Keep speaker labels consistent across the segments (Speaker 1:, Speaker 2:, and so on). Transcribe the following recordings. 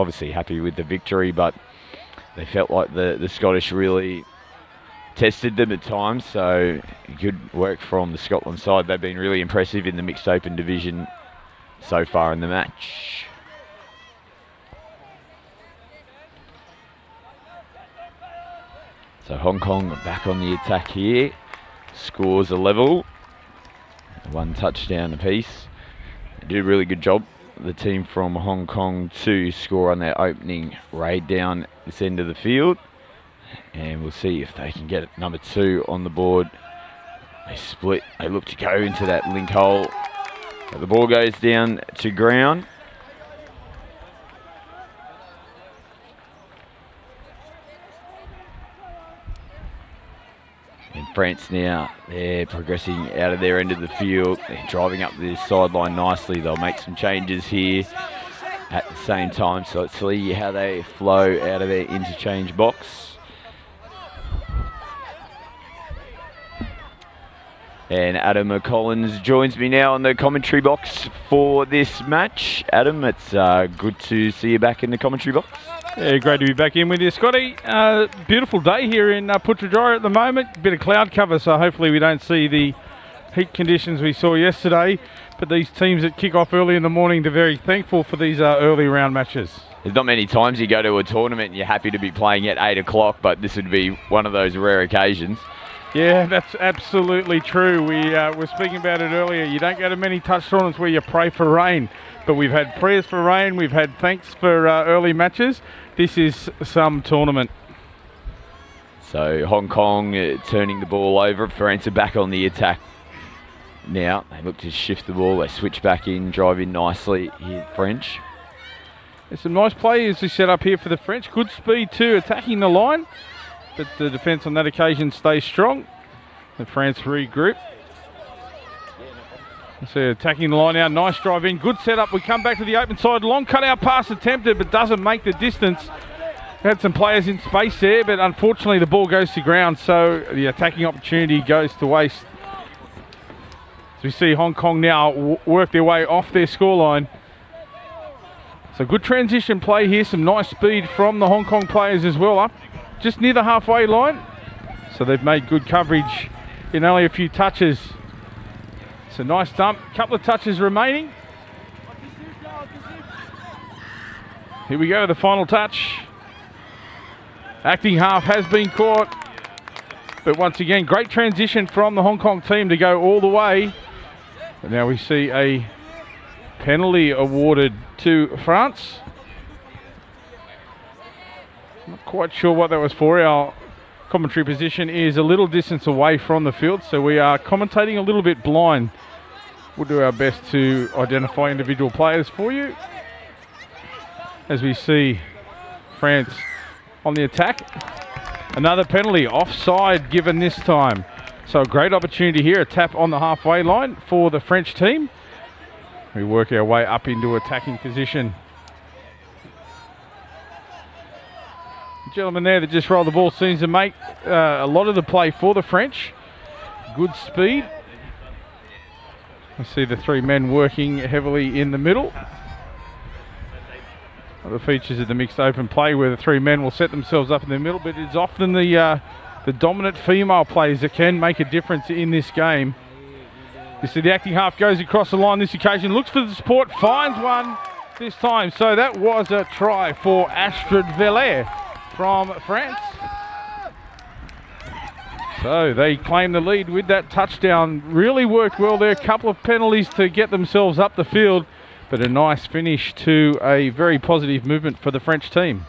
Speaker 1: obviously happy with the victory, but they felt like the, the Scottish really tested them at times. So good work from the Scotland side. They've been really impressive in the mixed open division so far in the match. So Hong Kong back on the attack here. Scores a level. One touchdown apiece. They did a really good job. The team from Hong Kong to score on their opening raid down this end of the field. And we'll see if they can get number two on the board. They split. They look to go into that link hole. But the ball goes down to ground. France now, they're progressing out of their end of the field. They're driving up the sideline nicely. They'll make some changes here at the same time. So let's see how they flow out of their interchange box. And Adam Collins joins me now on the commentary box for this match. Adam, it's uh, good to see you back in the commentary box.
Speaker 2: Yeah, great to be back in with you, Scotty. Uh, beautiful day here in uh, Putrajaya at the moment. Bit of cloud cover, so hopefully we don't see the heat conditions we saw yesterday. But these teams that kick off early in the morning, they're very thankful for these uh, early round matches.
Speaker 1: There's not many times you go to a tournament and you're happy to be playing at 8 o'clock, but this would be one of those rare occasions.
Speaker 2: Yeah, that's absolutely true. We uh, were speaking about it earlier. You don't go to many touch tournaments where you pray for rain, but we've had prayers for rain. We've had thanks for uh, early matches. This is some tournament.
Speaker 1: So Hong Kong uh, turning the ball over. France are back on the attack now. They look to shift the ball. They switch back in, drive in nicely here, French.
Speaker 2: There's some nice players to set up here for the French. Good speed too, attacking the line but the defence on that occasion stays strong. And France regroup. So attacking the line out, nice drive in, good setup. We come back to the open side, long cut out pass attempted, but doesn't make the distance. Had some players in space there, but unfortunately the ball goes to ground, so the attacking opportunity goes to waste. As we see Hong Kong now work their way off their scoreline. So good transition play here, some nice speed from the Hong Kong players as well. Up just near the halfway line. So they've made good coverage in only a few touches. A nice dump. Couple of touches remaining. Here we go, the final touch. Acting half has been caught. But once again, great transition from the Hong Kong team to go all the way. But now we see a penalty awarded to France. Not quite sure what that was for. Our commentary position is a little distance away from the field, so we are commentating a little bit blind. We'll do our best to identify individual players for you. As we see France on the attack. Another penalty, offside given this time. So a great opportunity here, a tap on the halfway line for the French team. We work our way up into attacking position. gentleman there that just rolled the ball seems to make uh, a lot of the play for the French. Good speed. I see the three men working heavily in the middle. The features of the mixed open play where the three men will set themselves up in the middle, but it's often the uh, the dominant female players that can make a difference in this game. You see the acting half goes across the line this occasion, looks for the support, finds one this time. So that was a try for Astrid Velair from France. So they claim the lead with that touchdown. Really worked well there. A couple of penalties to get themselves up the field, but a nice finish to a very positive movement for the French team.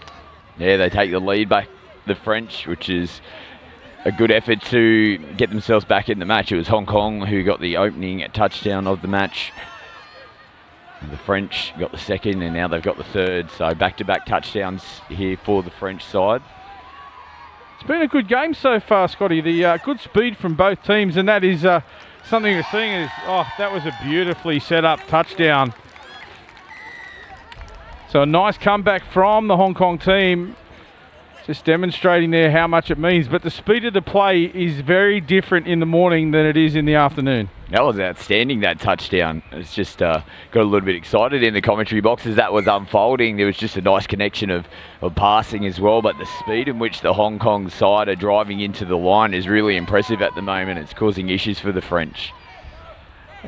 Speaker 1: Yeah, they take the lead back, the French, which is a good effort to get themselves back in the match. It was Hong Kong who got the opening touchdown of the match. The French got the second and now they've got the third. So back-to-back touchdowns here for the French side.
Speaker 2: It's been a good game so far, Scotty. The uh, good speed from both teams, and that is uh, something we're seeing is, oh, that was a beautifully set up touchdown. So a nice comeback from the Hong Kong team. Just demonstrating there how much it means. But the speed of the play is very different in the morning than it is in the afternoon.
Speaker 1: That was outstanding, that touchdown. It's just uh, got a little bit excited in the commentary box as that was unfolding. There was just a nice connection of, of passing as well, but the speed in which the Hong Kong side are driving into the line is really impressive at the moment. It's causing issues for the French.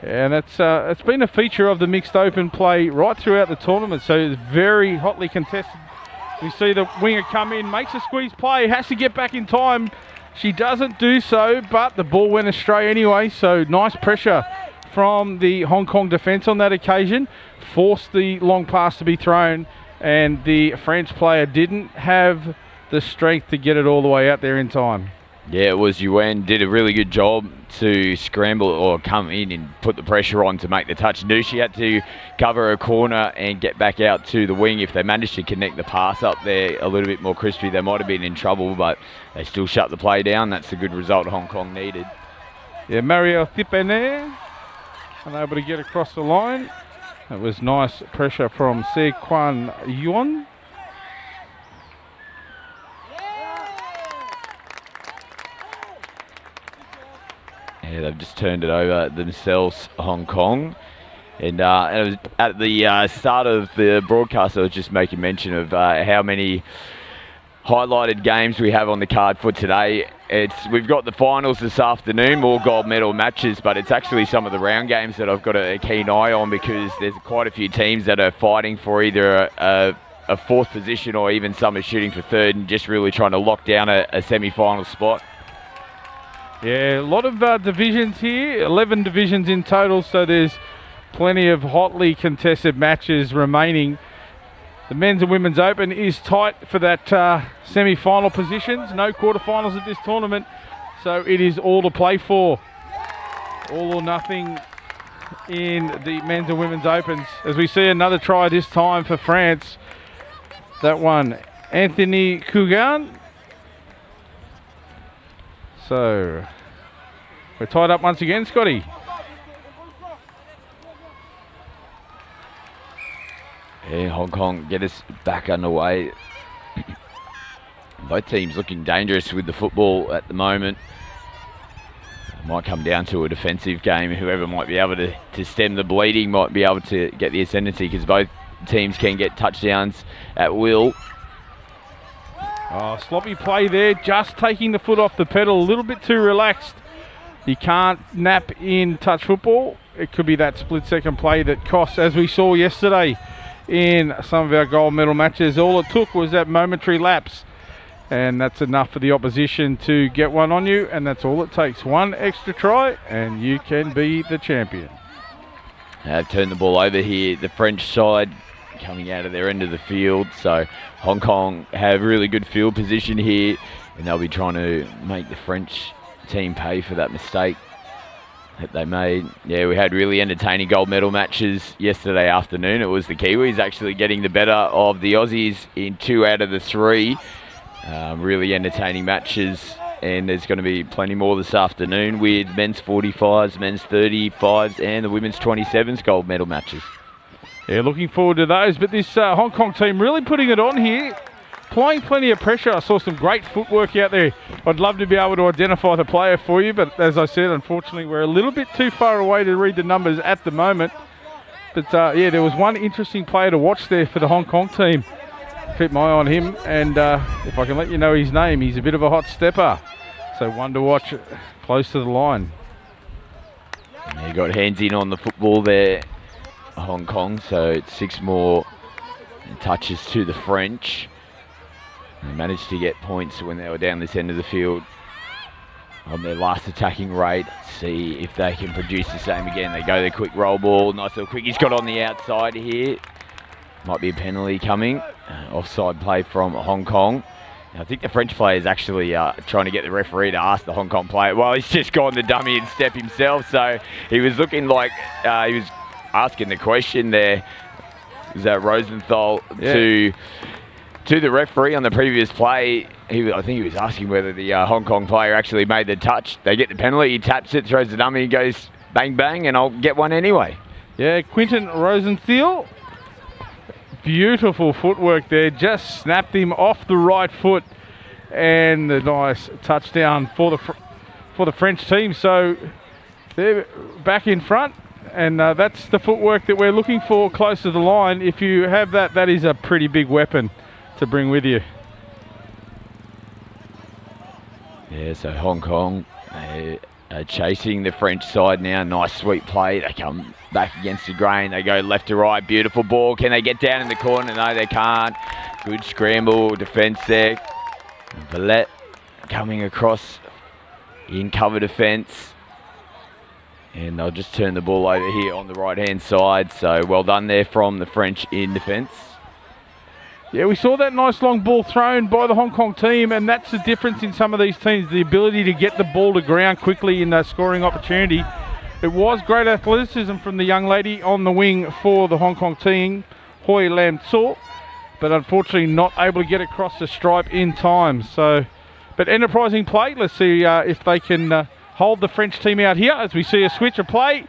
Speaker 2: And that's uh, it's been a feature of the mixed open play right throughout the tournament. So it's very hotly contested we see the winger come in, makes a squeeze play, has to get back in time. She doesn't do so, but the ball went astray anyway. So nice pressure from the Hong Kong defence on that occasion. Forced the long pass to be thrown, and the French player didn't have the strength to get it all the way out there in time.
Speaker 1: Yeah, it was Yuan. Did a really good job to scramble or come in and put the pressure on to make the touch. Knew she had to cover her corner and get back out to the wing. If they managed to connect the pass up there a little bit more crispy, they might have been in trouble, but they still shut the play down. That's the good result Hong Kong needed.
Speaker 2: Yeah, Mario Thipene unable to get across the line. It was nice pressure from Se Kwan Yuan.
Speaker 1: Yeah, they've just turned it over themselves, Hong Kong. And, uh, and at the uh, start of the broadcast, I was just making mention of uh, how many highlighted games we have on the card for today. It's we've got the finals this afternoon, more gold medal matches, but it's actually some of the round games that I've got a, keen eye on because there's quite a few teams that are fighting for either a, a, a fourth position or even some are shooting for third and just really trying to lock down a, a semi-final spot.
Speaker 2: Yeah, a lot of uh, divisions here, 11 divisions in total, so there's plenty of hotly contested matches remaining. The men's and women's open is tight for that uh, semi final positions. No quarterfinals at this tournament, so it is all to play for. All or nothing in the men's and women's opens. As we see another try this time for France. That one, Anthony Kugan so we're tied up once again, Scotty.
Speaker 1: Yeah, Hong Kong get us back underway. Both teams looking dangerous with the football at the moment. Might come down to a defensive game. Whoever might be able to, to stem the bleeding might be able to get the ascendancy because both teams can get touchdowns at will.
Speaker 2: Oh, sloppy play there, just taking the foot off the pedal, a little bit too relaxed. You can't nap in touch football. It could be that split second play that costs, as we saw yesterday in some of our gold medal matches. All it took was that momentary lapse, and that's enough for the opposition to get one on you, and that's all it takes. One extra try, and you can be the champion.
Speaker 1: Have turned the ball over here. The French side coming out of their end of the field. So Hong Kong have really good field position here, and they'll be trying to make the French team pay for that mistake that they made. Yeah, we had really entertaining gold medal matches yesterday afternoon. It was the Kiwis actually getting the better of the Aussies in two out of the three. Um, really entertaining matches and there's going to be plenty more this afternoon with men's 45s, men's 35s, and the women's 27s gold medal matches.
Speaker 2: Yeah, looking forward to those. But this uh, Hong Kong team really putting it on here, applying plenty of pressure. I saw some great footwork out there. I'd love to be able to identify the player for you, but as I said, unfortunately, we're a little bit too far away to read the numbers at the moment. But uh, yeah, there was one interesting player to watch there for the Hong Kong team. Keep my eye on him, and uh, if I can let you know his name, he's a bit of a hot stepper. So one to watch close to the line.
Speaker 1: He got hands in on the football there Hong Kong, so it's six more touches to the French. They managed to get points when they were down this end of the field on their last attacking rate. See if they can produce the same again. They go the quick roll ball. Nice little quick. He's got on the outside here. Might be a penalty coming. Uh, offside play from Hong Kong. I think the French player is actually uh, trying to get the referee to ask the Hong Kong player. Well, he's just gone the dummy and step himself, so he was looking like uh, he was asking the question there. Is that Rosenthal yeah. to to the referee on the previous play? He, I think he was asking whether the uh, Hong Kong player actually made the touch. They get the penalty. He taps it, throws the dummy, he goes bang bang, and I'll get one anyway.
Speaker 2: Yeah, Quinton Rosenthal. Beautiful footwork there. Just snapped him off the right foot and the nice touchdown for the for the French team. So they're back in front, and uh, that's the footwork that we're looking for close to the line. If you have that, that is a pretty big weapon to bring with you.
Speaker 1: Yeah, so Hong Kong they are chasing the French side now. Nice sweet play. They come back against the grain. They go left to right. Beautiful ball. Can they get down in the corner? No, they can't. Good scramble defence there. Valette coming across in cover defence. And they'll just turn the ball over here on the right hand side. So well done there from the French in defence.
Speaker 2: Yeah, we saw that nice long ball thrown by the Hong Kong team, and that's the difference in some of these teams the ability to get the ball to ground quickly in that scoring opportunity. It was great athleticism from the young lady on the wing for the Hong Kong team, Hoi Lam Tso, but unfortunately not able to get across the stripe in time. So, but enterprising play. Let's see uh, if they can uh, hold the French team out here as we see a switch of play.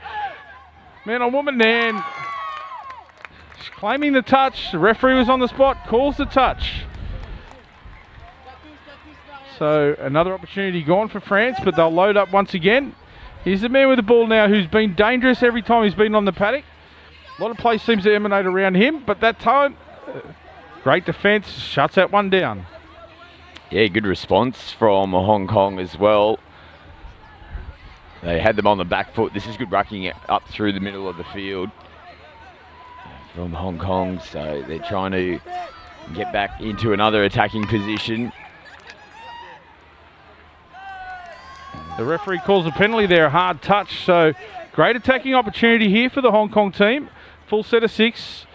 Speaker 2: Man on woman, then claiming the touch. The referee was on the spot, calls the touch. So another opportunity gone for France, but they'll load up once again. Here's the man with the ball now who's been dangerous every time he's been on the paddock. A lot of play seems to emanate around him, but that time, great defence, shuts that one down.
Speaker 1: Yeah, good response from Hong Kong as well. They had them on the back foot. This is good rucking up through the middle of the field from Hong Kong. So they're trying to get back into another attacking position.
Speaker 2: The referee calls a penalty there, a hard touch. So great attacking opportunity here for the Hong Kong team. Full set of six,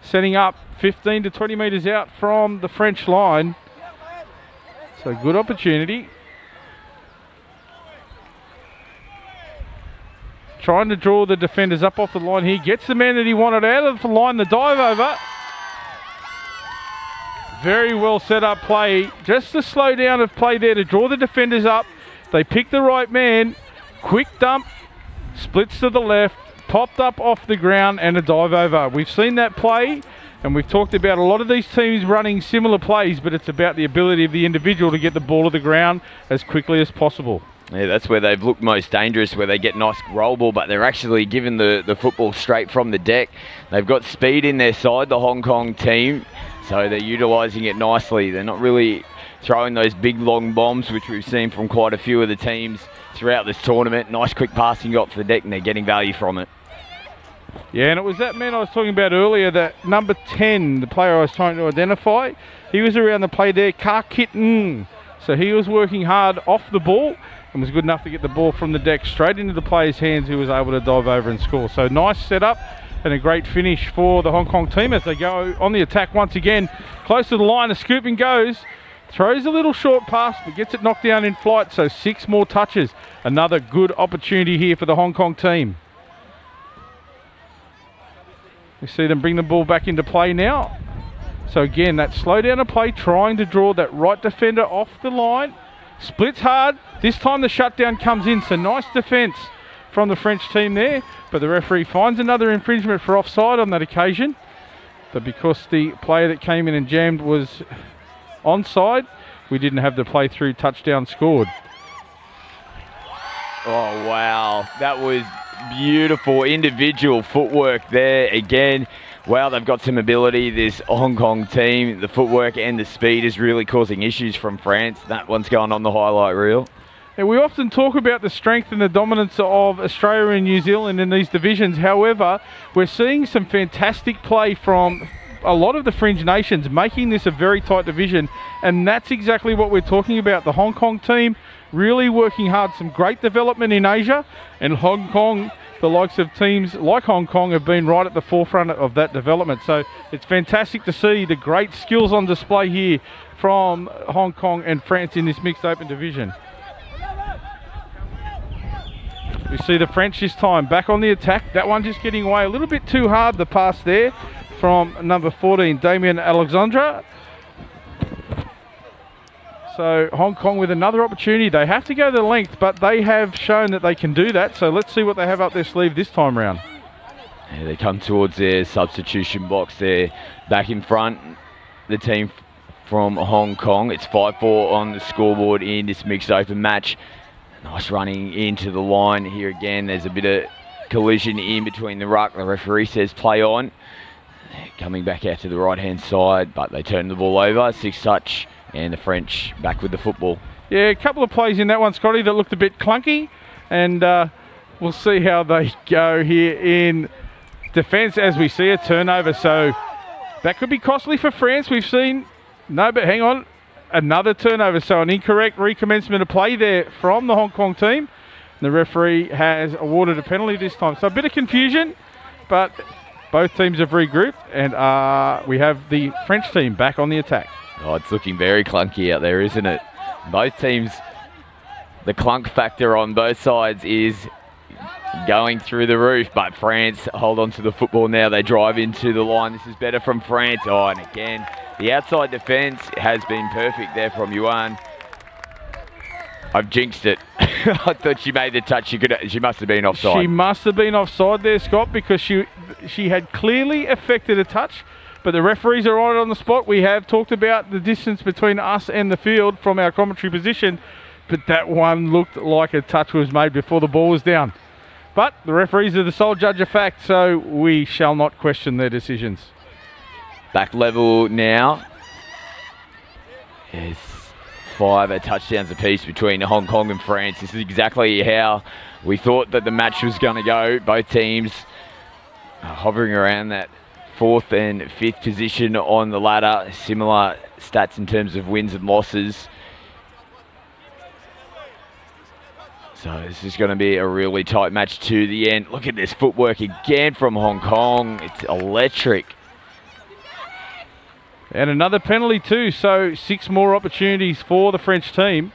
Speaker 2: setting up 15 to 20 metres out from the French line. So good opportunity. Trying to draw the defenders up off the line here. Gets the man that he wanted out of the line, the dive over. Very well set up play. Just the slow down of play there to draw the defenders up. They pick the right man. Quick dump. Splits to the left. Popped up off the ground and a dive over. We've seen that play and we've talked about a lot of these teams running similar plays, but it's about the ability of the individual to get the ball to the ground as quickly as possible.
Speaker 1: Yeah, that's where they've looked most dangerous, where they get nice roll ball, but they're actually giving the, the football straight from the deck. They've got speed in their side, the Hong Kong team, so they're utilising it nicely. They're not really throwing those big long bombs, which we've seen from quite a few of the teams throughout this tournament. Nice quick passing got to the deck, and they're getting value from it.
Speaker 2: Yeah, and it was that man I was talking about earlier, that number 10, the player I was trying to identify. He was around the play there, Kar Kit Ng. So he was working hard off the ball and was good enough to get the ball from the deck straight into the player's hands who was able to dive over and score. So nice setup and a great finish for the Hong Kong team as they go on the attack once again. Close to the line, the scooping goes. Throws a little short pass, but gets it knocked down in flight. So six more touches. Another good opportunity here for the Hong Kong team. We see them bring the ball back into play now. So again, that slow down of play, trying to draw that right defender off the line. Splits hard. This time the shutdown comes in. So nice defence from the French team there. But the referee finds another infringement for offside on that occasion. But because the player that came in and jammed was onside, we didn't have the play through touchdown scored.
Speaker 1: Oh, wow. That was beautiful individual footwork there again. Wow, they've got some ability. This Hong Kong team, the footwork and the speed is really causing issues from France. That one's going on the highlight reel.
Speaker 2: And we often talk about the strength and the dominance of Australia and New Zealand in these divisions. However, we're seeing some fantastic play from a lot of the fringe nations, making this a very tight division. And that's exactly what we're talking about. The Hong Kong team really working hard, some great development in Asia, and Hong Kong the likes of teams like Hong Kong have been right at the forefront of that development. So it's fantastic to see the great skills on display here from Hong Kong and France in this mixed open division. We see the French this time back on the attack. That one just getting away a little bit too hard, the pass there from number 14, Damien Alexandra. So Hong Kong with another opportunity. They have to go the length, but they have shown that they can do that. So let's see what they have up their sleeve this time round.
Speaker 1: Yeah, they come towards their substitution box there, back in front. The team from Hong Kong. It's 5-4 on the scoreboard in this mixed open match. Nice running into the line here again. There's a bit of collision in between the ruck. The referee says play on. Coming back out to the right hand side, but they turn the ball over. Six touch, and the French back with the football.
Speaker 2: Yeah, a couple of plays in that one, Scotty, that looked a bit clunky, and uh, we'll see how they go here in defence as we see a turnover. So that could be costly for France. We've seen, no, but hang on, another turnover. So an incorrect recommencement of play there from the Hong Kong team. The referee has awarded a penalty this time. So a bit of confusion, but both teams have regrouped, and uh, we have the French team back on the attack.
Speaker 1: Oh, it's looking very clunky out there, isn't it? Both teams, the clunk factor on both sides is going through the roof, but France hold on to the football now. They drive into the line. This is better from France. Oh, and again, the outside defence has been perfect there from Yuan. I've jinxed it. I thought she made the touch. She could. She must have been offside.
Speaker 2: She must have been offside there, Scott, because she she had clearly affected a touch. But the referees are on it on the spot. We have talked about the distance between us and the field from our commentary position, but that one looked like a touch was made before the ball was down. But the referees are the sole judge of fact, so we shall not question their decisions.
Speaker 1: Back level now. Yes, five touchdowns apiece between Hong Kong and France. This is exactly how we thought that the match was going to go. Both teams hovering around that fourth and fifth position on the ladder. Similar stats in terms of wins and losses. So this is going to be a really tight match to the end. Look at this footwork again from Hong Kong. It's electric.
Speaker 2: And another penalty too. So six more opportunities for the French team.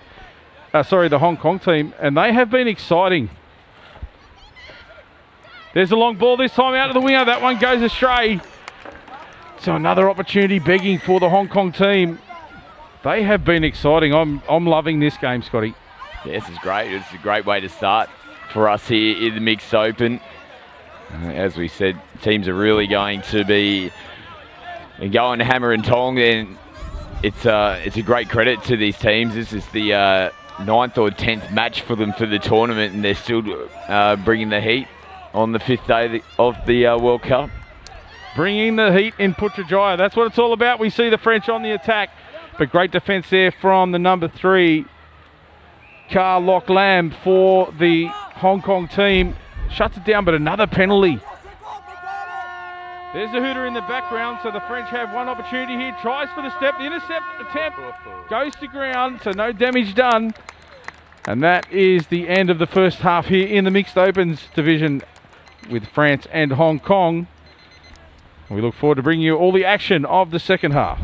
Speaker 2: Uh, sorry, the Hong Kong team. And they have been exciting. There's a long ball this time out of the winger. That one goes astray. So another opportunity begging for the Hong Kong team. They have been exciting. I'm, I'm loving this game, Scotty.
Speaker 1: This is great. It's a great way to start for us here in the mixed open. Uh, as we said, teams are really going to be going hammer and tong. And it's uh, it's a great credit to these teams. This is the uh, ninth or tenth match for them for the tournament, and they're still uh, bringing the heat on the fifth day of the uh, World Cup.
Speaker 2: Bringing the heat in Putrajaya. That's what it's all about. We see the French on the attack, but great defence there from the number three Car Lock Lamb for the Hong Kong team. Shuts it down, but another penalty. There's a hooter in the background, so the French have one opportunity here. Tries for the step. The intercept attempt goes to ground, so no damage done. And that is the end of the first half here in the mixed opens division with France and Hong Kong. We look forward to bringing you all the action of the second half.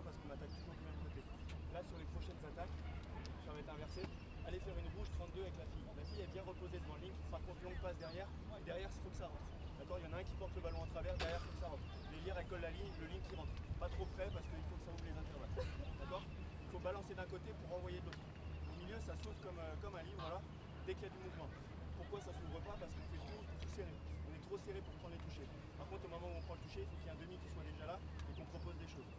Speaker 3: parce qu'on attaque toujours du même côté. Là, sur les prochaines attaques, ça vais être inversé. Allez faire une rouge 32 avec la fille. La fille est bien reposée devant le link, par contre longue passe derrière, derrière il faut que ça rentre. D'accord Il y en a un qui porte le ballon à travers, derrière il faut que ça rentre. Les lires elles collent la ligne, le link qui rentre. Pas trop près parce qu'il faut que ça ouvre les intervalles. D'accord? Il faut balancer d'un côté pour envoyer de l'autre. Au milieu ça s'ouvre comme, euh, comme un livre, voilà, dès qu'il y a du mouvement. Pourquoi ça s'ouvre pas? Parce qu'on fait tout, tout serré. On est trop serré pour prendre les touchés. Par contre au moment où on prend le toucher, il faut qu'il y ait un demi qui soit déjà là et qu'on propose des choses.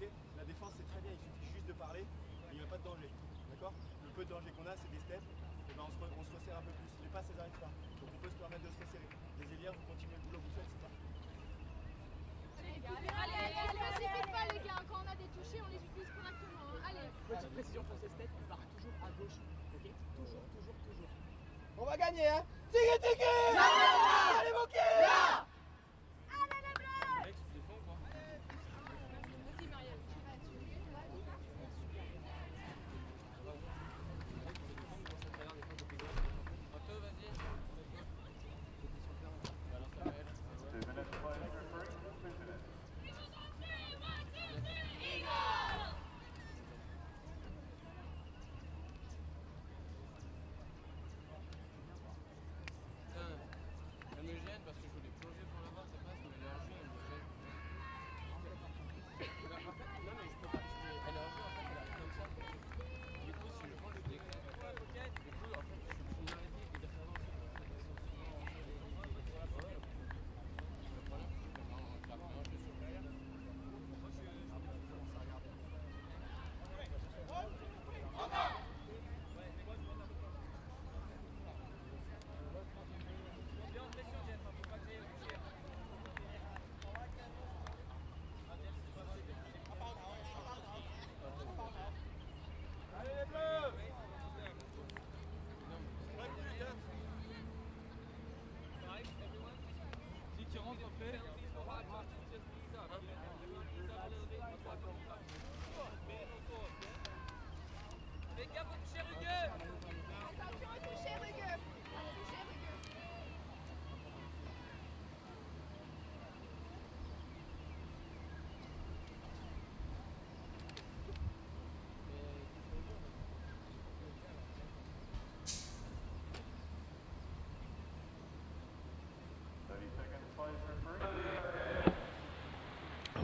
Speaker 3: Ok La défense, c'est très bien, il suffit juste de parler et il n'y a pas de danger. D'accord? Le peu de danger qu'on a, c'est des steps. Et ben on, se re- on se resserre un peu plus. Les passes, elles n'arrivent pas. Donc on peut se permettre de se resserrer. Les ailières, vous continuez le boulot que vous faites, c'est parfait.
Speaker 4: Allez, allez, allez, précipite pas les gars, quand on a des touchés, on les utilise correctement. hein. Allez.
Speaker 5: Petite précision pour ces steps, il part toujours à gauche. Ok? Toujours, toujours, toujours.
Speaker 6: On va gagner, hein Tiki tiki Allez, mon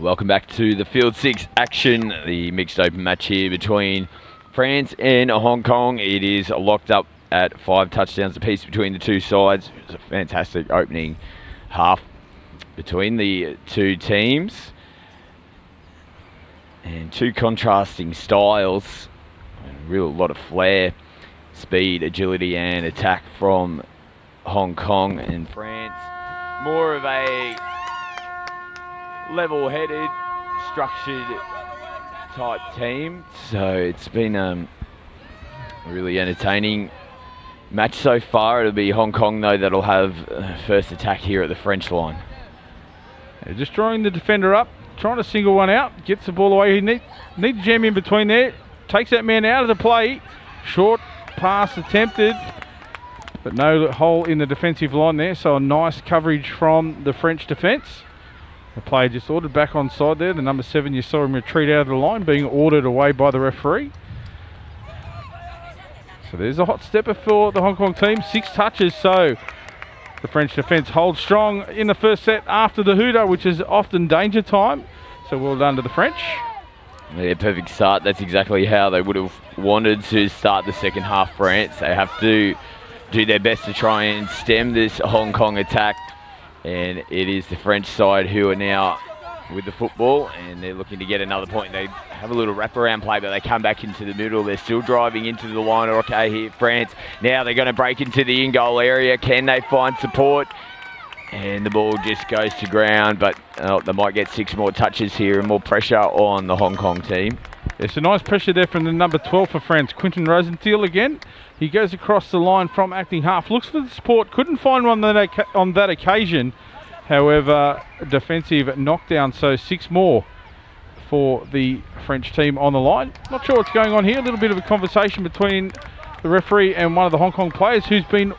Speaker 1: Welcome back to the Field 6 action, the mixed open match here between France and Hong Kong. It is locked up at five touchdowns apiece between the two sides. It was a fantastic opening half between the two teams. And two contrasting styles. A real lot of flair, speed, agility, and attack from Hong Kong and France. More of a level-headed, structured type team. So it's been um, a really entertaining match so far. It'll be Hong Kong though that'll have uh, first attack here at the French line.
Speaker 2: Just drawing the defender up, trying to single one out, gets the ball away. He need, need to jam in between there, takes that man out of the play. Short pass attempted, but no hole in the defensive line there. So a nice coverage from the French defence. The player just ordered back on side there. The number seven, you saw him retreat out of the line, being ordered away by the referee. So there's a hot stepper for the Hong Kong team. Six touches, so the French defence holds strong in the first set after the hooter, which is often danger time. So well done to the French.
Speaker 1: Yeah, perfect start. That's exactly how they would have wanted to start the second half. France. They have to do their best to try and stem this Hong Kong attack, and it is the French side who are now with the football, and they're looking to get another point. They have a little wraparound play, but they come back into the middle. They're still driving into the line. Okay, here France. Now they're going to break into the in goal area. Can they find support? And the ball just goes to ground, but uh, they might get six more touches here and more pressure on the Hong Kong team.
Speaker 2: It's a nice pressure there from the number 12 for France, Quinton Rosenthal again. He goes across the line from acting half, looks for the support, couldn't find one on that, on that occasion. However, defensive knockdown, so six more for the French team on the line. Not sure what's going on here. A little bit of a conversation between the referee and one of the Hong Kong players who's been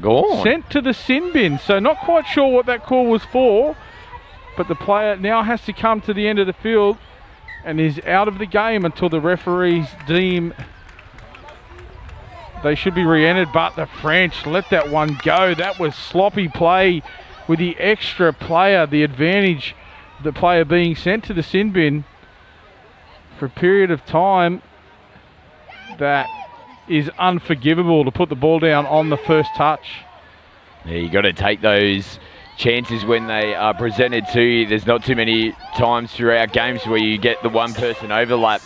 Speaker 1: Gone.
Speaker 2: sent to the sin bin. So not quite sure what that call was for, but the player now has to come to the end of the field and is out of the game until the referees deem they should be re-entered. But the French let that one go. That was sloppy play with the extra player, the advantage the player being sent to the sin bin. for a period of time that is unforgivable to put the ball down on the first touch.
Speaker 1: Yeah, you got to take those chances when they are presented to you. There's not too many times throughout games where you get the one person overlap.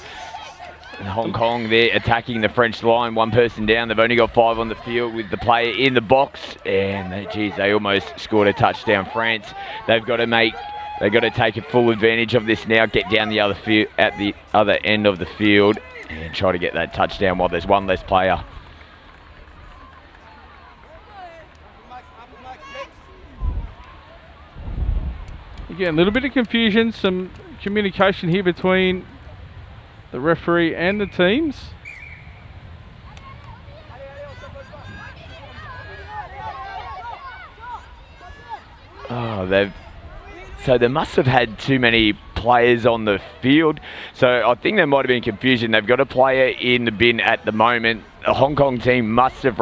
Speaker 1: And Hong Kong, they're attacking the French line, one person down. They've only got five on the field with the player in the box, and they, geez, they almost scored a touchdown. France, they've got to make, they've got to take a full advantage of this now. Get down the other field at the other end of the field and try to get that touchdown while there's one less player.
Speaker 2: Again, a little bit of confusion, some communication here between the referee and the teams.
Speaker 1: Oh, they've so they must have had too many players on the field. So I think there might have been confusion. They've got a player in the bin at the moment. The Hong Kong team must have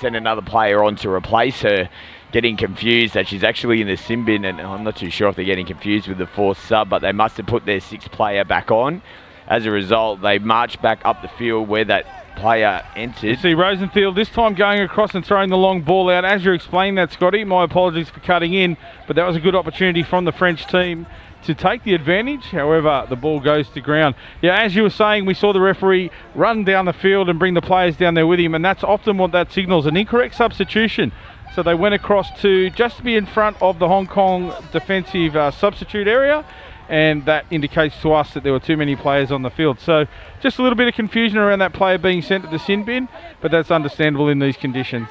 Speaker 1: sent another player on to replace her. Getting confused that she's actually in the sin bin, and I'm not too sure if they're getting confused with the fourth sub, but they must have put their sixth player back on. As a result, they march back up the field where that player
Speaker 2: You see Rosenthal this time going across and throwing the long ball out. As you explained that, Scotty, my apologies for cutting in, but that was a good opportunity from the French team to take the advantage. However, the ball goes to ground. Yeah, as you were saying, we saw the referee run down the field and bring the players down there with him, and that's often what that signals an incorrect substitution. So they went across to just be in front of the Hong Kong defensive uh, substitute area, and that indicates to us that there were too many players on the field. So just a little bit of confusion around that player being sent to the sin bin, but that's understandable in these conditions.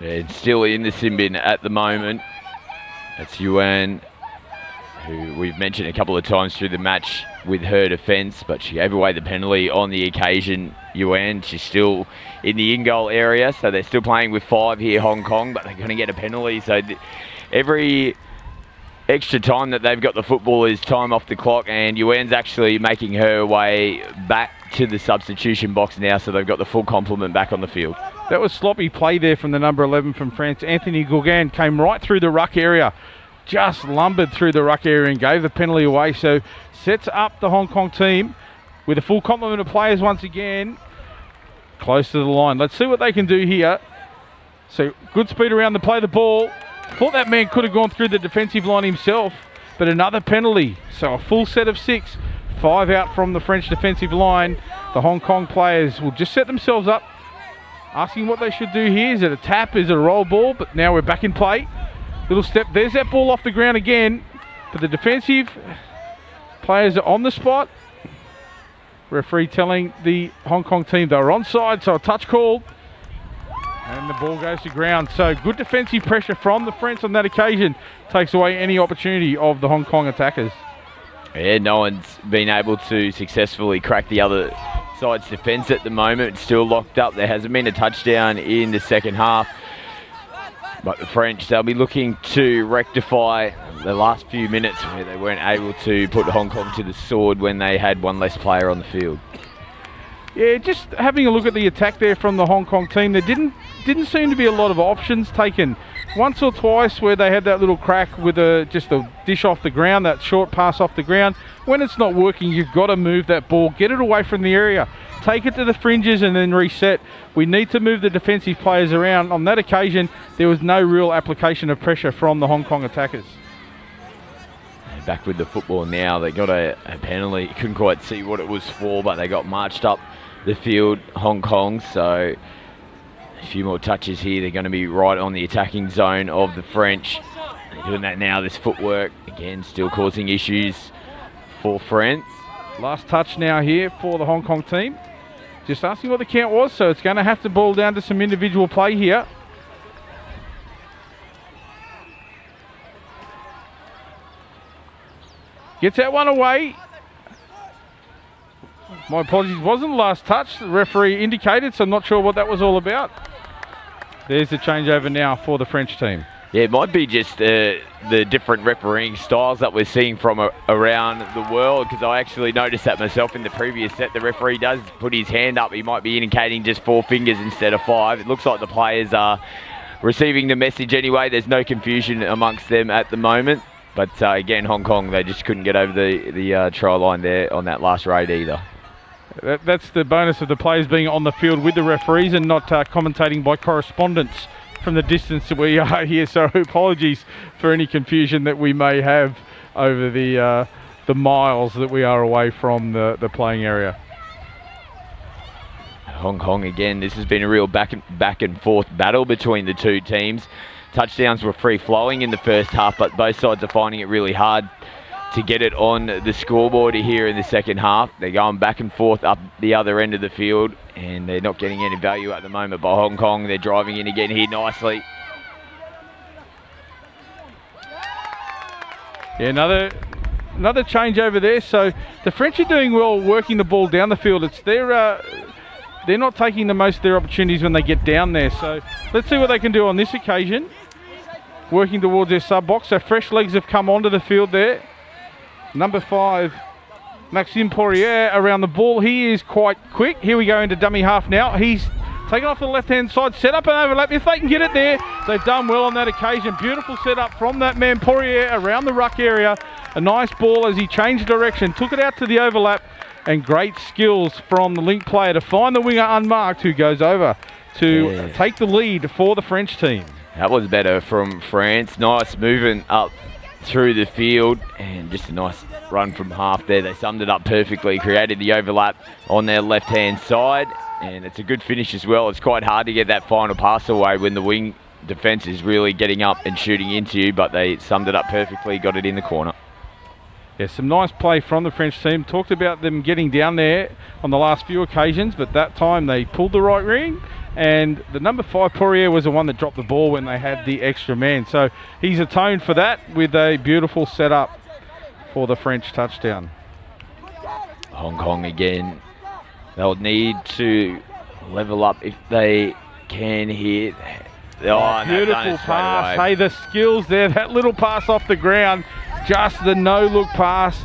Speaker 1: It's still in the sin bin at the moment. That's Yuan, who we've mentioned a couple of times through the match with her defence, but she gave away the penalty on the occasion. Yuan, she's still in the in goal area, so they're still playing with five here, Hong Kong, but they're going to get a penalty. So every extra time that they've got the football is time off the clock, and Yuan's actually making her way back to the substitution box now, so they've got the full complement back on the field.
Speaker 2: That was sloppy play there from the number 11 from France. Anthony Gauguin came right through the ruck area, just lumbered through the ruck area and gave the penalty away. So sets up the Hong Kong team with a full complement of players once again, close to the line. Let's see what they can do here. So good speed around the play the ball. Thought that man could have gone through the defensive line himself, but another penalty. So a full set of six, five out from the French defensive line. The Hong Kong players will just set themselves up asking what they should do here. Is it a tap? Is it a roll ball? But now we're back in play. Little step. There's that ball off the ground again. But the defensive players are on the spot. Referee telling the Hong Kong team they're onside, so a touch call. And the ball goes to ground. So good defensive pressure from the French on that occasion takes away any opportunity of the Hong Kong attackers.
Speaker 1: Yeah, no one's been able to successfully crack the other side's defence at the moment. It's still locked up. There hasn't been a touchdown in the second half. But the French, they'll be looking to rectify the last few minutes where they weren't able to put Hong Kong to the sword when they had one less player on the field.
Speaker 2: Yeah, just having a look at the attack there from the Hong Kong team, they didn't didn't seem to be a lot of options taken. Once or twice where they had that little crack with a just a dish off the ground, that short pass off the ground. When it's not working, you've got to move that ball, get it away from the area, take it to the fringes, and then reset. We need to move the defensive players around. On that occasion, there was no real application of pressure from the Hong Kong attackers.
Speaker 1: Back with the football now. They got a, a penalty. Couldn't quite see what it was for, but they got marched up the field, Hong Kong. So a few more touches here. They're going to be right on the attacking zone of the French. They're doing that now. This footwork, again, still causing issues for France.
Speaker 2: Last touch now here for the Hong Kong team. Just asking what the count was, so it's going to have to boil down to some individual play here. Gets that one away. My apologies, wasn't last touch. The referee indicated, so I'm not sure what that was all about. There's the changeover now for the French team.
Speaker 1: Yeah, it might be just uh, the different refereeing styles that we're seeing from a- around the world because I actually noticed that myself in the previous set. The referee does put his hand up. He might be indicating just four fingers instead of five. It looks like the players are receiving the message anyway. There's no confusion amongst them at the moment. But uh, again, Hong Kong, they just couldn't get over the, the uh, try line there on that last raid either.
Speaker 2: That, that's the bonus of the players being on the field with the referees and not uh, commentating by correspondence from the distance that we are here. So apologies for any confusion that we may have over the uh, the miles that we are away from the, the playing area.
Speaker 1: Hong Kong again. This has been a real back and back and forth battle between the two teams. Touchdowns were free flowing in the first half, but both sides are finding it really hard to get it on the scoreboard here in the second half. They're going back and forth up the other end of the field, and they're not getting any value at the moment by Hong Kong. They're driving in again here nicely.
Speaker 2: Yeah, another another change over there. So the French are doing well working the ball down the field. It's their uh, they're not taking the most of their opportunities when they get down there. So let's see what they can do on this occasion. Working towards their sub box. So fresh legs have come onto the field there. Number five, Maxime Poirier around the ball. He is quite quick. Here we go into dummy half now. He's taken off the left hand side, set up an overlap. If they can get it there, they've done well on that occasion. Beautiful setup from that man Poirier around the ruck area. A nice ball as he changed direction, took it out to the overlap, and great skills from the link player to find the winger unmarked who goes over to
Speaker 1: Yeah.
Speaker 2: take the lead for the French team.
Speaker 1: That was better from France. Nice moving up through the field and just a nice run from half there. They summed it up perfectly, created the overlap on their left hand side, and it's a good finish as well. It's quite hard to get that final pass away when the wing defence is really getting up and shooting into you, but they summed it up perfectly, got it in the corner.
Speaker 2: Yeah, some nice play from the French team. Talked about them getting down there on the last few occasions, but that time they pulled the right ring. And the number five Poirier was the one that dropped the ball when they had the extra man. So he's atoned for that with a beautiful setup for the French touchdown.
Speaker 1: Hong Kong again. They'll need to level up if they can here. Oh,
Speaker 2: Beautiful pass. Hey, the skills there. That little pass off the ground. Just the no look pass.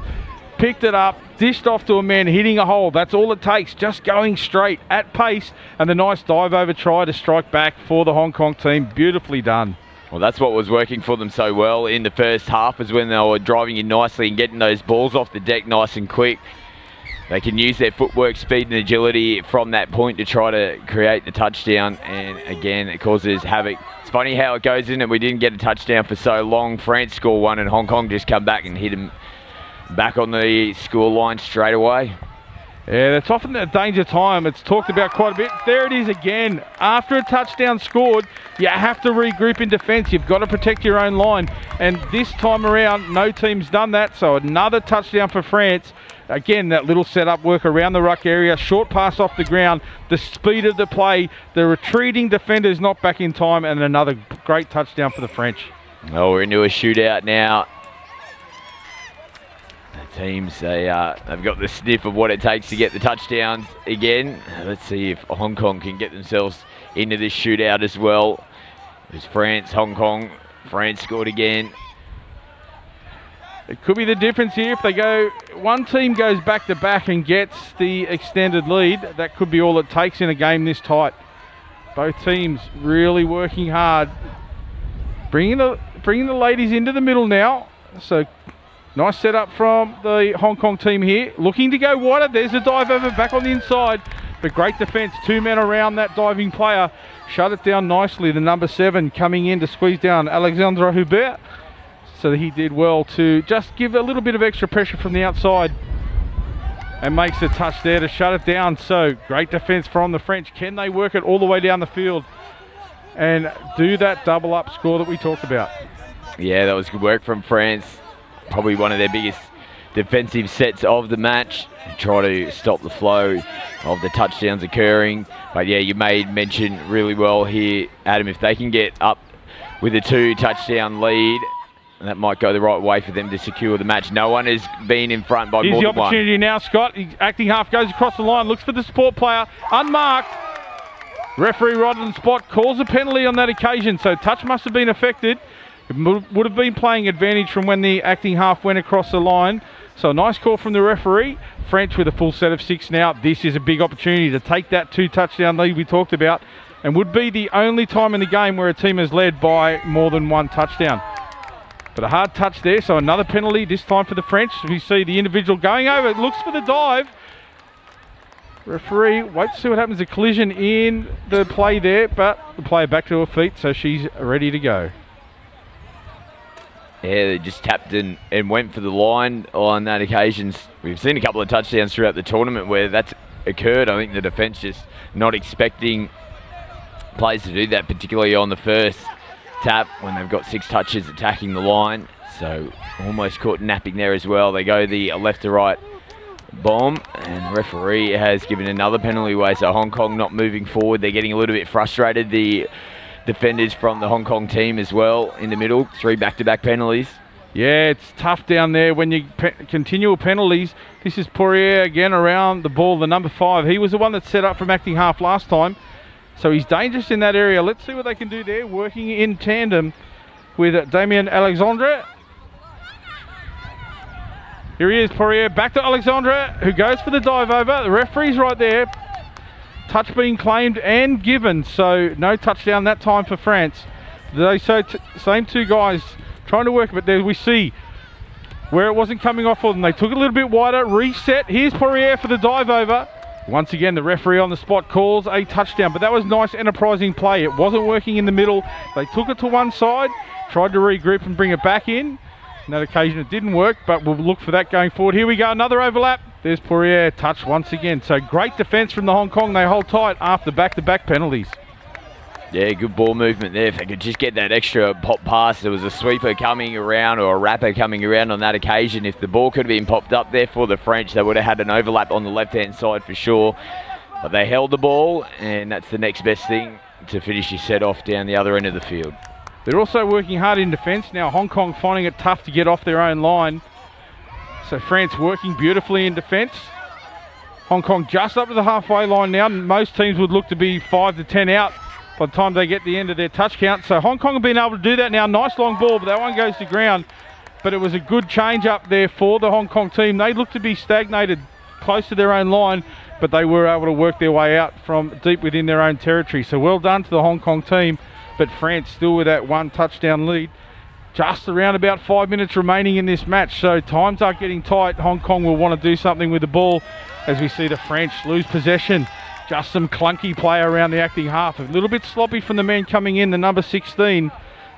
Speaker 2: Picked it up, dished off to a man hitting a hole. That's all it takes. Just going straight at pace. And the nice dive over try to strike back for the Hong Kong team. Beautifully done.
Speaker 1: Well, that's what was working for them so well in the first half, is when they were driving in nicely and getting those balls off the deck nice and quick. They can use their footwork, speed, and agility from that point to try to create the touchdown. And again, it causes havoc. It's funny how it goes, isn't it? We didn't get a touchdown for so long. France score one, and Hong Kong just come back and hit them back on the score line straight away.
Speaker 2: Yeah, that's often a danger time. It's talked about quite a bit. There it is again. After a touchdown scored, you have to regroup in defence. You've got to protect your own line. And this time around, no team's done that. So another touchdown for France. Again, that little setup work around the ruck area, short pass off the ground, the speed of the play, the retreating defenders not back in time, and another great touchdown for the French.
Speaker 1: Oh, we're into a shootout now. Teams, they, uh, they've got the sniff of what it takes to get the touchdowns again. Let's see if Hong Kong can get themselves into this shootout as well. There's France, Hong Kong. France scored again.
Speaker 2: It could be the difference here if they go. One team goes back to back and gets the extended lead. That could be all it takes in a game this tight. Both teams really working hard, bringing the bringing the ladies into the middle now. So nice setup from the Hong Kong team here, looking to go wider. There's a dive over back on the inside, but great defence. Two men around that diving player, shut it down nicely. The number seven coming in to squeeze down Alexandre Hubert. So he did well to just give a little bit of extra pressure from the outside and makes a touch there to shut it down. So great defence from the French. Can they work it all the way down the field and do that double up score that we talked about?
Speaker 1: Yeah, that was good work from France. Probably one of their biggest defensive sets of the match. Try to stop the flow of the touchdowns occurring. But yeah, you made mention really well here, Adam. If they can get up with a two touchdown lead, that might go the right way for them to secure the match. No one has been in front by
Speaker 2: Here's
Speaker 1: more
Speaker 2: the
Speaker 1: than one.
Speaker 2: opportunity now, Scott. Acting half goes across the line, looks for the support player, unmarked. Referee on spot calls a penalty on that occasion, so touch must have been affected. Would have been playing advantage from when the acting half went across the line. So a nice call from the referee. French with a full set of six now. This is a big opportunity to take that two touchdown lead we talked about, and would be the only time in the game where a team is led by more than one touchdown. But a hard touch there, so another penalty this time for the French. We see the individual going over, looks for the dive. Referee, wait to see what happens. A collision in the play there, but the player back to her feet, so she's ready to go.
Speaker 1: Yeah, they just tapped in and went for the line on that occasion. We've seen a couple of touchdowns throughout the tournament where that's occurred. I think the defence just not expecting players to do that, particularly on the first tap when they've got six touches attacking the line. So almost caught napping there as well. They go the left to right bomb, and referee has given another penalty away. So Hong Kong not moving forward. They're getting a little bit frustrated. The defenders from the Hong Kong team as well in the middle. Three back-to-back penalties.
Speaker 2: Yeah, it's tough down there when you pe- continual penalties. This is Poirier again around the ball, the number five. He was the one that set up from acting half last time. So he's dangerous in that area. Let's see what they can do there, working in tandem with Damien Alexandre. Here he is, Poirier, back to Alexandre, who goes for the dive over. The referee's right there. Touch being claimed and given, so no touchdown that time for France. They so same two guys trying to work, but there we see where it wasn't coming off for them. They took it a little bit wider, reset. Here's Poirier for the dive over. Once again, the referee on the spot calls a touchdown, but that was nice enterprising play. It wasn't working in the middle. They took it to one side, tried to regroup and bring it back in. That occasion, it didn't work, but we'll look for that going forward. Here we go, another overlap. There's Poirier, touch once again. So great defence from the Hong Kong. They hold tight after back-to-back penalties.
Speaker 1: Yeah, good ball movement there. If they could just get that extra pop pass, there was a sweeper coming around or a wrapper coming around on that occasion. If the ball could have been popped up there for the French, they would have had an overlap on the left hand side for sure. But they held the ball, and that's the next best thing to finish your set off down the other end of the field.
Speaker 2: They're also working hard in defence. Now Hong Kong finding it tough to get off their own line. So France working beautifully in defence. Hong Kong just up to the halfway line now. Most teams would look to be five to ten out by the time they get the end of their touch count. So Hong Kong have been able to do that now. Nice long ball, but that one goes to ground. But it was a good change up there for the Hong Kong team. They looked to be stagnated close to their own line, but they were able to work their way out from deep within their own territory. So well done to the Hong Kong team. But France still with that one touchdown lead. Just around about five minutes remaining in this match, so times are getting tight. Hong Kong will want to do something with the ball as we see the French lose possession. Just some clunky play around the acting half. A little bit sloppy from the man coming in, the number 16.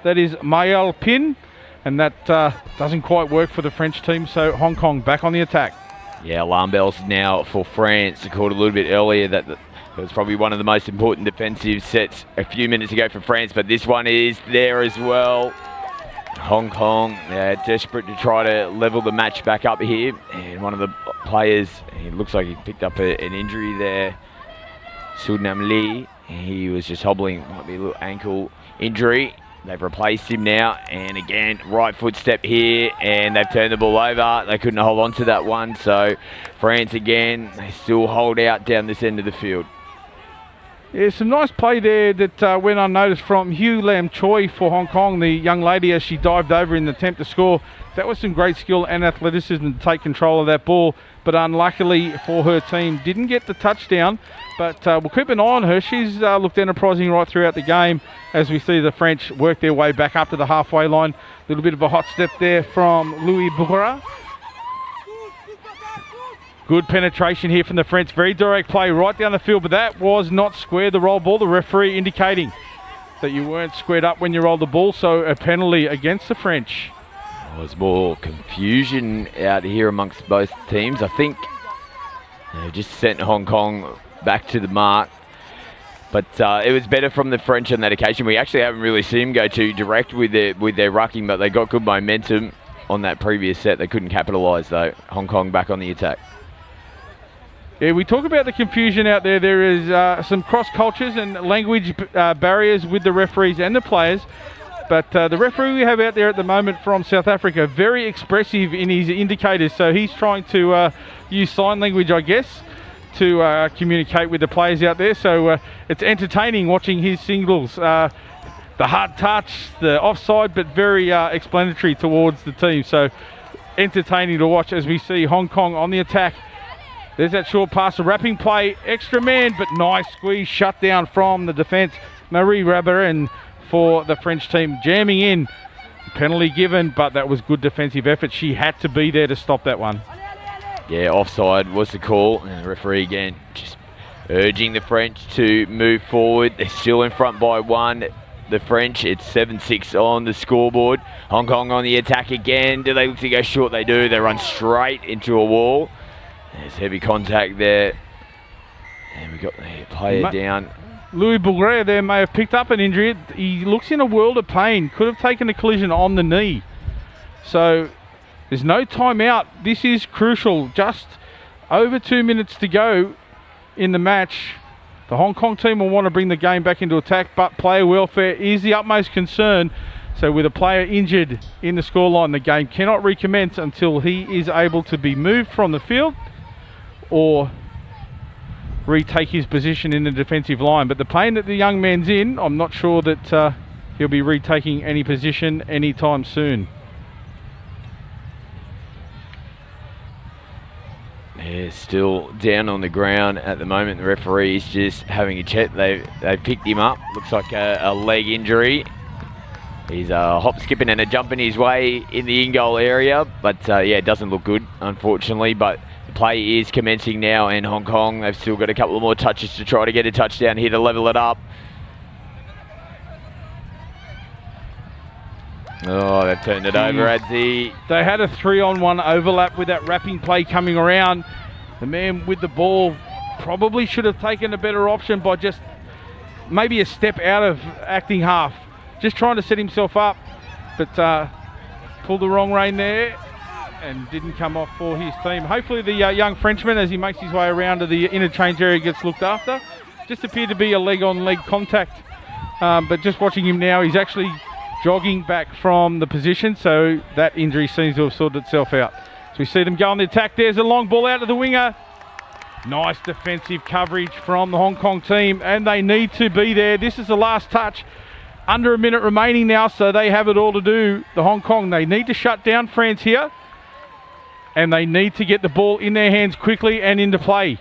Speaker 2: That is Mael Pin, and that uh, doesn't quite work for the French team. So Hong Kong back on the attack.
Speaker 1: Yeah, alarm bells now for France. I called a little bit earlier that it was probably one of the most important defensive sets a few minutes ago for France, but this one is there as well. Hong Kong uh, desperate to try to level the match back up here, and one of the players, it looks like he picked up a, an injury there. Sudnam Lee, he was just hobbling, might be a little ankle injury. They've replaced him now, and again, right foot step here, and they've turned the ball over. They couldn't hold on to that one, so France again, they still hold out down this end of the field.
Speaker 2: Yeah, some nice play there that uh, went unnoticed from Hugh Lam Choi for Hong Kong, the young lady, as she dived over in the attempt to score. That was some great skill and athleticism to take control of that ball, but unluckily for her team, didn't get the touchdown. But uh, we'll keep an eye on her. She's uh, looked enterprising right throughout the game as we see the French work their way back up to the halfway line. A little bit of a hot step there from Louis Bourra. Good penetration here from the French. Very direct play right down the field, but that was not square the roll ball. The referee indicating that you weren't squared up when you rolled the ball, so a penalty against the French.
Speaker 1: There's more confusion out here amongst both teams. I think they just sent Hong Kong back to the mark. But uh, it was better from the French on that occasion. We actually haven't really seen them go too direct with their with their rucking, but they got good momentum on that previous set. They couldn't capitalise though. Hong Kong back on the attack.
Speaker 2: Yeah, we talk about the confusion out there. There is uh, some cross cultures and language uh, barriers with the referees and the players. But uh, the referee we have out there at the moment from South Africa, very expressive in his indicators. So he's trying to uh, use sign language, I guess, to uh, communicate with the players out there. So uh, it's entertaining watching his singles. the hard touch, the offside, but very explanatory towards the team. So entertaining to watch as we see Hong Kong on the attack. There's that short pass, a wrapping play, extra man, but nice squeeze, shut down from the defence. Marie Rabarin for the French team, jamming in Penalty given, but that was good defensive effort. She had to be there to stop that one.
Speaker 1: Yeah, offside was the call, and the referee again just urging the French to move forward. They're still in front by one. The French, it's 7 6 on the scoreboard. Hong Kong on the attack again. Do they look to go short? They do. They run straight into a wall. There's heavy contact there. And we got the player
Speaker 2: Ma-
Speaker 1: down.
Speaker 2: Louis Bougrea there may have picked up an injury. He looks in a world of pain. Could have taken a collision on the knee. So there's no timeout. This is crucial. Just over two minutes to go in the match. The Hong Kong team will want to bring the game back into attack, but player welfare is the utmost concern. So, with a player injured in the scoreline, the game cannot recommence until he is able to be moved from the field or retake his position in the defensive line. But the pain that the young man's in, I'm not sure that uh, he'll be retaking any position anytime soon.
Speaker 1: Yeah, still down on the ground at the moment. The referee is just having a check. They they picked him up. Looks like a, a leg injury. He's uh, hop, skipping and a jumping his way in the in goal area, but uh, yeah, it doesn't look good, unfortunately. But play is commencing now, and Hong Kong they've still got a couple of more touches to try to get a touchdown here to level it up. Oh, they've turned it over, Adzi.
Speaker 2: They had a three on one overlap with that wrapping play coming around. The man with the ball probably should have taken a better option by just maybe a step out of acting half, just trying to set himself up, but uh, pulled the wrong rein there and didn't come off for his team. Hopefully, the uh, young Frenchman, as he makes his way around to the interchange area, gets looked after. Just appeared to be a leg on leg contact, um, but just watching him now, he's actually jogging back from the position, so that injury seems to have sorted itself out. So we see them go on the attack. There's a long ball out of the winger. Nice defensive coverage from the Hong Kong team, and they need to be there. This is the last touch. Under a minute remaining now, so they have it all to do. The Hong Kong, they need to shut down France here, and they need to get the ball in their hands quickly and into play.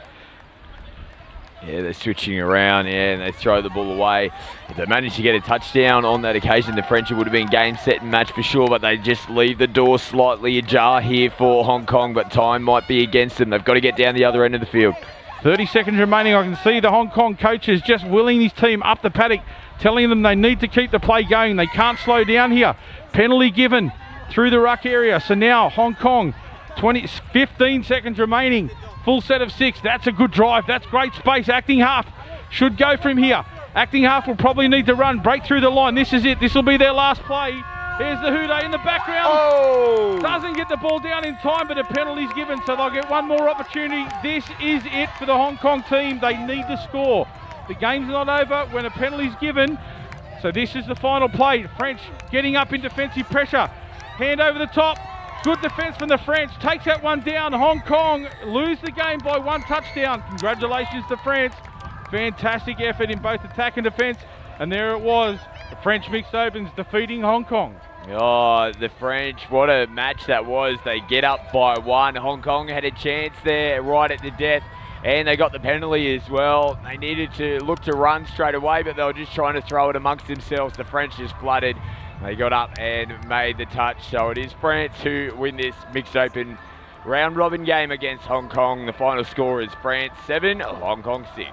Speaker 1: Yeah, they're switching around, yeah, and they throw the ball away. If they manage to get a touchdown on that occasion, the French would have been game, set, and match for sure, but they just leave the door slightly ajar here for Hong Kong, but time might be against them. They've got to get down the other end of the field.
Speaker 2: 30 seconds remaining. I can see the Hong Kong coaches just willing his team up the paddock, telling them they need to keep the play going. They can't slow down here. Penalty given through the ruck area. So now Hong Kong, 20, 15 seconds remaining. Full set of six. That's a good drive. That's great space. Acting half should go from here. Acting half will probably need to run, break through the line. This is it. This will be their last play. Here's the Houday in the background.
Speaker 1: Oh!
Speaker 2: Doesn't get the ball down in time, but a penalty's given, so they'll get one more opportunity. This is it for the Hong Kong team. They need to score. The game's not over when a penalty's given. So this is the final play. French getting up in defensive pressure. Hand over the top. Good defense from the French. Takes that one down. Hong Kong lose the game by one touchdown. Congratulations to France. Fantastic effort in both attack and defense. And there it was. The French mixed opens defeating Hong Kong.
Speaker 1: Oh, the French, what a match that was. They get up by one. Hong Kong had a chance there right at the death, and they got the penalty as well. They needed to look to run straight away, but they were just trying to throw it amongst themselves. The French just flooded. They got up and made the touch. So it is France who win this mixed open round robin game against Hong Kong. The final score is France 7, Hong Kong 6.